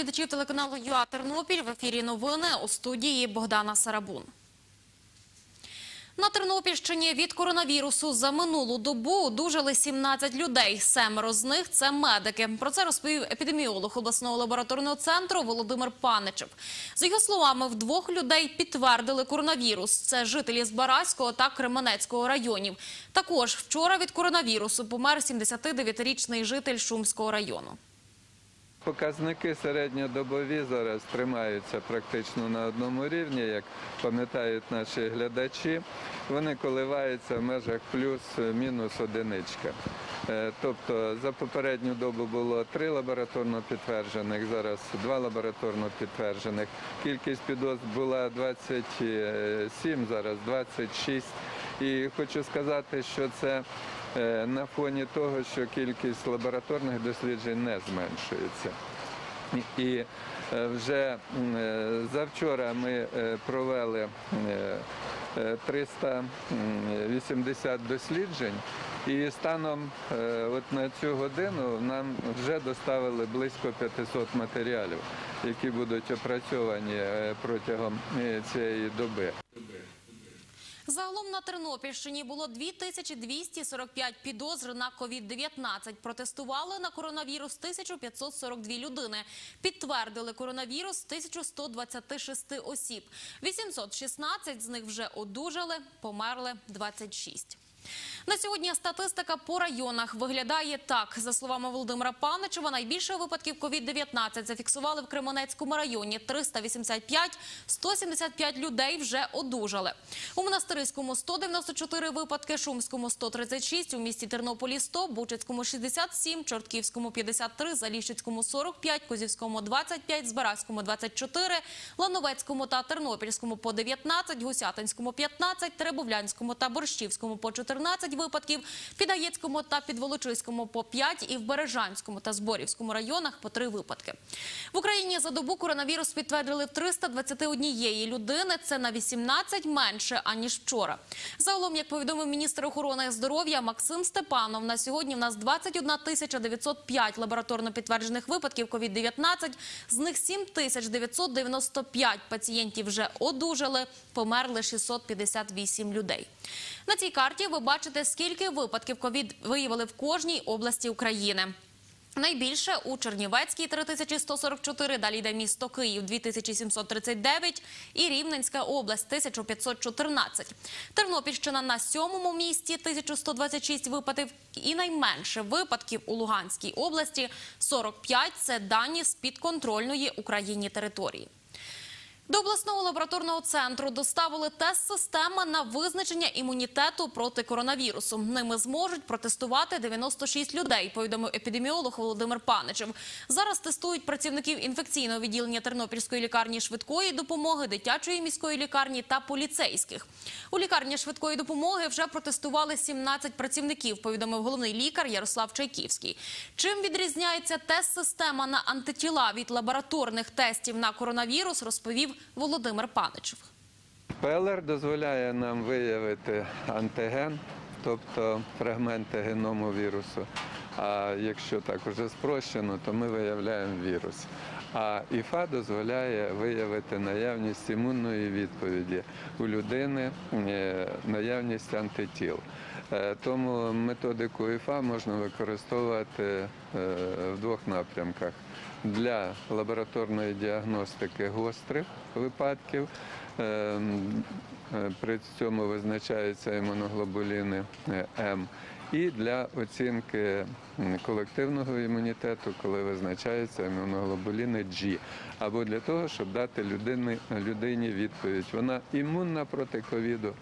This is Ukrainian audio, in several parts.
Глядачів телеканалу ЮА Тернопіль. В ефірі новини у студії Богдана Сарабун. На Тернопільщині від коронавірусу за минулу добу одужали 17 людей. Семеро з них – це медики. Про це розповів епідеміолог обласного лабораторного центру Володимир Паничев. За його словами, в двох людей підтвердили коронавірус. Це жителі з Бараського та Кременецького районів. Також вчора від коронавірусу помер 79-річний житель Шумського району. Показники середньодобові зараз тримаються практично на одному рівні, як пам'ятають наші глядачі. Вони коливаються в межах плюс-мінус одиничка. Е, Тобто за попередню добу було три лабораторно підтверджених, зараз два лабораторно підтверджених. Кількість підозр була 27, зараз 26. І хочу сказати, що це на фоні того, що кількість лабораторних досліджень не зменшується. І- е, вже е, завчора ми е, провели е, е, 380 досліджень, і станом е, от на цю годину нам вже доставили близько 500 матеріалів, які будуть опрацьовані е, протягом е, цієї доби. Загалом на Тернопільщині було 2245 підозр на COVID-19. Протестували на коронавірус 1542 людини. Підтвердили коронавірус 1126 осіб. 816 з них вже одужали, померли 26. На сьогодні статистика по районах виглядає так. За словами Володимира Паничева, найбільше випадків COVID-19 зафіксували в Кременецькому районі 385, 175 людей вже одужали. У Монастириському 194 випадки, Шумському 136, у місті Тернополі 100, Бучицькому 67, Чортківському 53, Заліщицькому 45, Козівському 25, Збаразькому 24, Лановецькому та Тернопільському по 19, Гусятинському 15, Теребовлянському та Борщівському по 14 випадків, Підаєцькому та Підволочиському по 5 і в Бережанському та Зборівському районах по 3 випадки. В Україні за добу коронавірус підтвердили в 321 людини. Це на 18 менше, аніж вчора. Загалом, як повідомив міністр охорони здоров'я Максим Степанов, на сьогодні в нас 21 тисяча 905 лабораторно підтверджених випадків COVID-19. З них 7 тисяч 995 пацієнтів вже одужали, померли 658 людей. На цій карті ви бачите, скільки випадків ковід виявили в кожній області України. Найбільше у Чернівецькій 3144, далі йде місто Київ 2739 і Рівненська область 1514. Тернопільщина на сьомому місці 1126 випадків і найменше випадків у Луганській області 45 – це дані з підконтрольної Україні території. До обласного лабораторного центру доставили тест-система на визначення імунітету проти коронавірусу. Ними зможуть протестувати 96 людей, повідомив епідеміолог Володимир Паничев. Зараз тестують працівників інфекційного відділення Тернопільської лікарні швидкої допомоги, дитячої міської лікарні та поліцейських. У лікарні швидкої допомоги вже протестували 17 працівників, повідомив головний лікар Ярослав Чайківський. Чим відрізняється тест-система на антитіла від лабораторних тестів на коронавірус, розповів Володимир Паничев. ПЛР дозволяє нам виявити антиген, тобто фрагменти геному вірусу. А якщо так уже спрощено, то ми виявляємо вірус. А ІФА дозволяє виявити наявність імунної відповіді у людини, е, наявність антитіл. Е, Тому методику ІФА можна використовувати е, в двох напрямках для лабораторної діагностики гострих випадків. Е, При цьому визначаються імуноглобуліни М. І для оцінки колективного імунітету, коли визначаються імуноглобуліни G. Або для того, щоб дати людині відповідь. Вона імунна проти ковіду,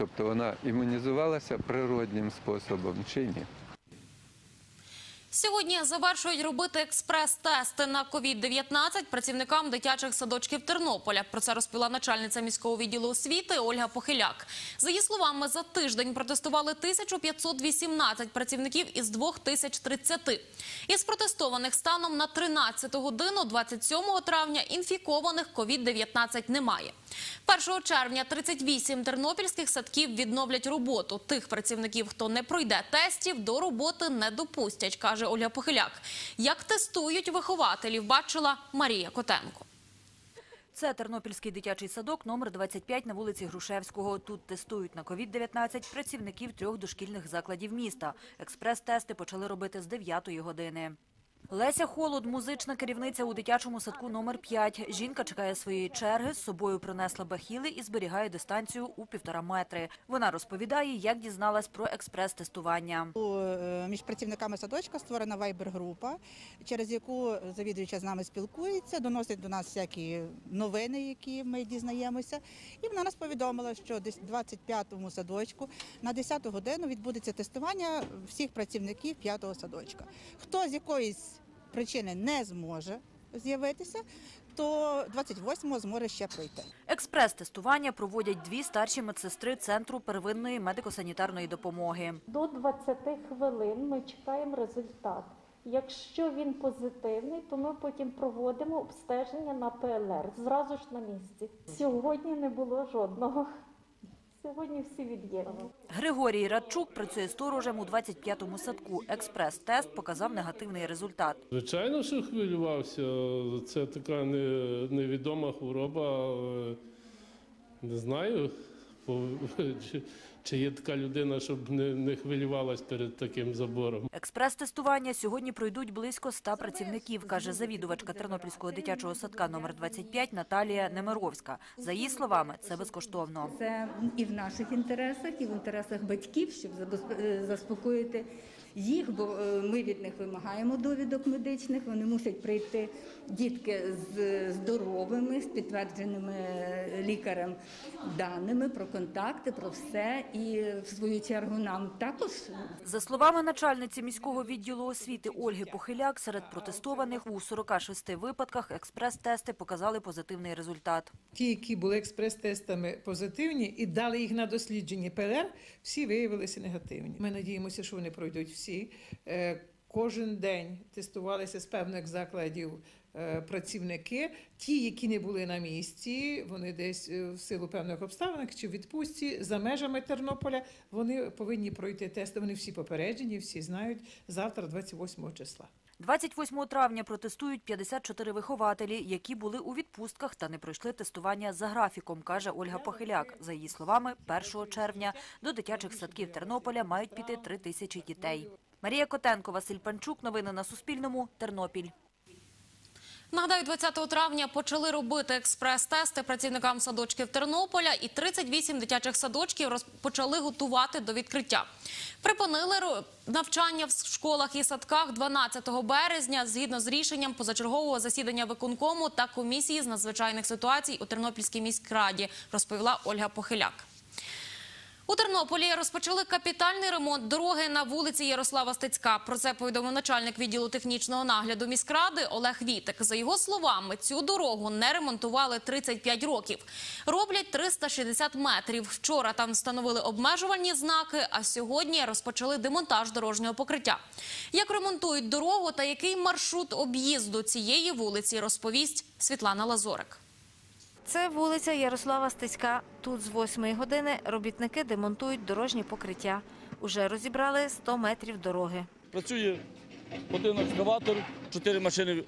тобто вона імунізувалася природнім способом чи ні. Сьогодні завершують робити експрес-тести на COVID-19 працівникам дитячих садочків Тернополя. Про це розповіла начальниця міського відділу освіти Ольга Похиляк. За її словами, за тиждень протестували 1518 працівників із 2030. Із протестованих станом на 13 годину 27 травня інфікованих COVID-19 немає. 1 червня 38 тернопільських садків відновлять роботу. Тих працівників, хто не пройде тестів, до роботи не допустять, каже каже Оля Похиляк. Як тестують вихователів, бачила Марія Котенко. Це Тернопільський дитячий садок номер 25 на вулиці Грушевського. Тут тестують на COVID-19 працівників трьох дошкільних закладів міста. Експрес-тести почали робити з 9 години. Леся Холод, музична керівниця у дитячому садку номер 5. Жінка чекає своєї черги, з собою принесла бахіли і зберігає дистанцію у півтора метри. Вона розповідає, як дізналась про експрес-тестування. Е, Між працівниками садочка створена вайбер-група, через яку завідуюча з нами спілкується, доносить до нас всякі новини, які ми дізнаємося. І вона нас повідомила, що десь в 25-му садочку на 10-ту годину відбудеться тестування всіх працівників 5-го садочка. Хто з якоїсь причини не зможе з'явитися, то 28-го зможе ще пройти. Експрес-тестування проводять дві старші медсестри Центру первинної медико-санітарної допомоги. До 20 хвилин ми чекаємо результат. Якщо він позитивний, то ми потім проводимо обстеження на ПЛР зразу ж на місці. Сьогодні не було жодного. Сьогодні всі від'єднані. Григорій Радчук працює сторожем у 25-му садку. Експрес-тест показав негативний результат. Звичайно, що хвилювався. Це така невідома хвороба. Не знаю, по- чи, чи є така людина, щоб не, не хвилювалась перед таким забором. Експрес-тестування сьогодні пройдуть близько ста працівників, каже завідувачка Тернопільського дитячого садка номер 25 Наталія Немировська. За її словами, це безкоштовно. Це і в наших інтересах, і в інтересах батьків, щоб е, заспокоїти їх, бо е, ми від них вимагаємо довідок медичних. Вони мусять прийти дітки з здоровими, з підтвердженими е, лікарем даними про контакти, про все. І в свою чергу нам також За словами начальниці міського відділу освіти Ольги Похиляк, серед протестованих у 46 випадках експрес-тести показали позитивний результат. Ті, які були експрес-тестами позитивні і дали їх на дослідження ПЛР, всі виявилися негативні. Ми надіємося, що вони пройдуть всі. Е, Кожен день тестувалися з певних закладів працівники. Ті, які не були на місці, вони десь е, в силу певних обставин чи в відпустці за межами Тернополя, вони повинні пройти тести. Вони всі попереджені, всі знають завтра, 28 числа. 28 травня протестують 54 вихователі, які були у відпустках та не пройшли тестування за графіком, каже Ольга Похиляк. За її словами, 1 червня до дитячих садків Тернополя мають піти 3 тисячі дітей. Марія Котенко, Василь Панчук. Новини на Суспільному. Тернопіль. Нагадаю, 20 травня почали робити експрес-тести працівникам садочків Тернополя, і 38 дитячих садочків розпочали готувати до відкриття. Припинили навчання в школах і садках 12 березня згідно з рішенням позачергового засідання виконкому та комісії з надзвичайних ситуацій у Тернопільській міськраді, розповіла Ольга Похиляк. У Тернополі розпочали капітальний ремонт дороги на вулиці Ярослава Стецька. Про це повідомив начальник відділу технічного нагляду міськради Олег Вітик. За його словами, цю дорогу не ремонтували 35 років. Роблять 360 метрів. Вчора там встановили обмежувальні знаки, а сьогодні розпочали демонтаж дорожнього покриття. Як ремонтують дорогу та який маршрут об'їзду цієї вулиці, розповість Світлана Лазорик. Це вулиця Ярослава Стецька. Тут з 8 години робітники демонтують дорожні покриття. Уже розібрали 100 метрів дороги. Працює один екскаватор, чотири машини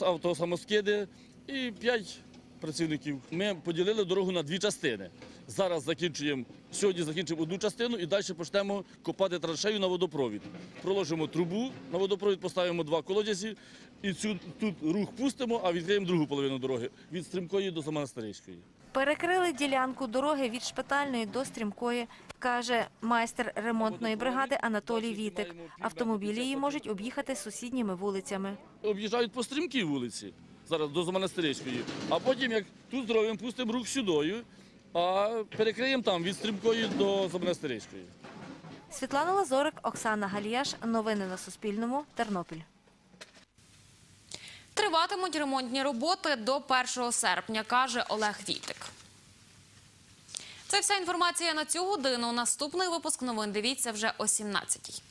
автосамоскиди і п'ять працівників. Ми поділили дорогу на дві частини. Зараз закінчуємо, сьогодні закінчимо одну частину і далі почнемо копати траншею на водопровід. Проложимо трубу на водопровід, поставимо два колодязі і цю тут рух пустимо, а відкриємо другу половину дороги від стрімкої до Самонастирської. Перекрили ділянку дороги від шпитальної до стрімкої, каже майстер ремонтної бригади Анатолій Вітик. Автомобілі її можуть об'їхати сусідніми вулицями. об'їжджають по стрімкій вулиці, зараз до Замонастирської, а потім, як тут зробимо, пустимо рух сюдою, а перекриємо там від стрімкої до Замонастирської. Світлана Лазорик, Оксана Галіяш. Новини на Суспільному. Тернопіль. Триватимуть ремонтні роботи до 1 серпня, каже Олег Вітик. Це вся інформація на цю годину. Наступний випуск новин дивіться вже о 17-й.